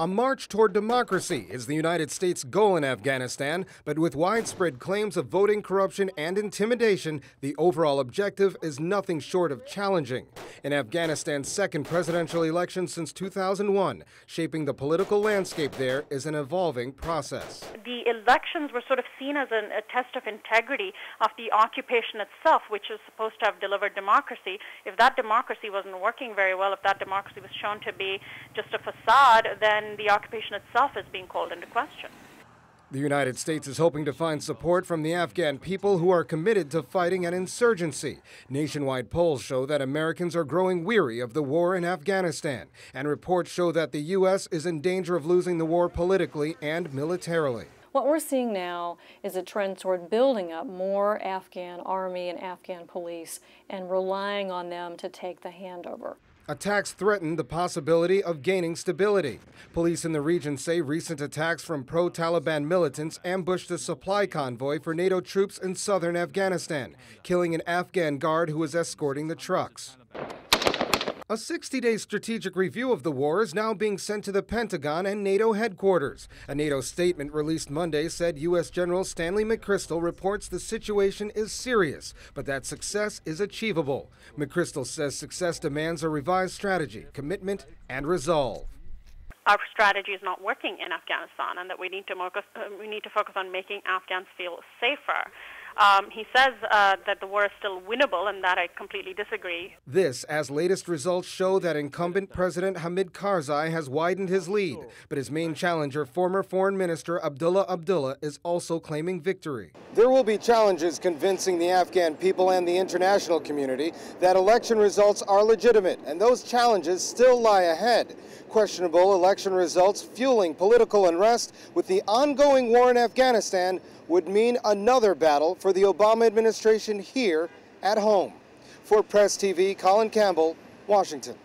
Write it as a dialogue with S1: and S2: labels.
S1: A march toward democracy is the United States' goal in Afghanistan, but with widespread claims of voting corruption and intimidation, the overall objective is nothing short of challenging. In Afghanistan's second presidential election since 2001, shaping the political landscape there is an evolving process.
S2: The elections were sort of seen as an, a test of integrity of the occupation itself, which is supposed to have delivered democracy. If that democracy wasn't working very well, if that democracy was shown to be just a facade, then the occupation itself is being called into question.
S1: The United States is hoping to find support from the Afghan people who are committed to fighting an insurgency. Nationwide polls show that Americans are growing weary of the war in Afghanistan, and reports show that the U.S. is in danger of losing the war politically and militarily.
S3: What we're seeing now is a trend toward building up more Afghan army and Afghan police and relying on them to take the handover.
S1: Attacks threaten the possibility of gaining stability. Police in the region say recent attacks from pro Taliban militants ambushed a supply convoy for NATO troops in southern Afghanistan, killing an Afghan guard who was escorting the trucks. A 60 day strategic review of the war is now being sent to the Pentagon and NATO headquarters. A NATO statement released Monday said U.S. General Stanley McChrystal reports the situation is serious, but that success is achievable. McChrystal says success demands a revised strategy, commitment, and resolve
S2: our strategy is not working in Afghanistan and that we need to, focus, uh, we need to focus on making Afghans feel safer. Um, he says uh, that the war is still winnable, and that I completely disagree.
S1: This, as latest results show that incumbent President Hamid Karzai has widened his lead, but his main challenger, former Foreign Minister Abdullah Abdullah, is also claiming victory. There will be challenges convincing the Afghan people and the international community that election results are legitimate, and those challenges still lie ahead. Questionable election results fueling political unrest with the ongoing war in Afghanistan would mean another battle for the Obama administration here at home. For Press TV, Colin Campbell, Washington.